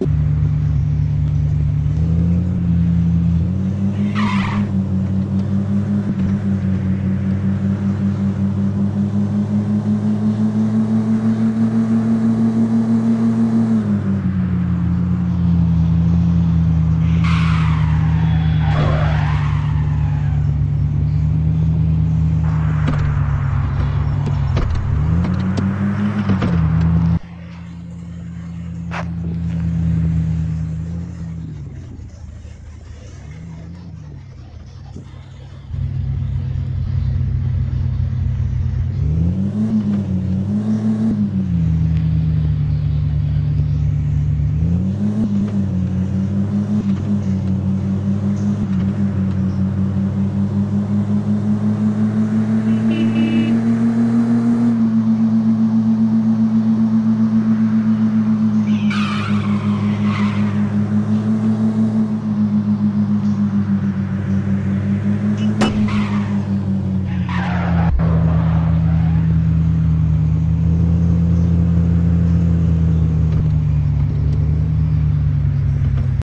you